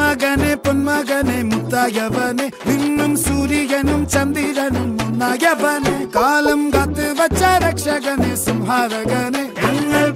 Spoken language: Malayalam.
മകനെ പൊന്മകനെ മുത്തായവനെ നിന്നും സൂര്യനും ചന്ദ്രനും ഒന്നായവനെ കാലം കാത്ത് വച്ച രക്ഷകനെ സംഹാരകനെ ഞങ്ങൾ